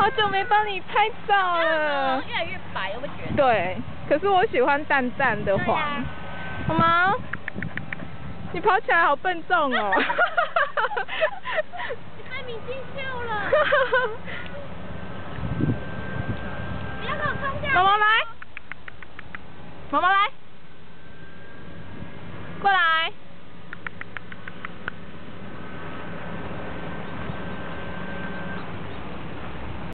好久没帮你拍照了，越来越白，我觉得。对，可是我喜欢淡淡的黄，啊、好吗？你跑起来好笨重哦。你被明星救了。不要给我冲掉！毛毛来，毛毛来。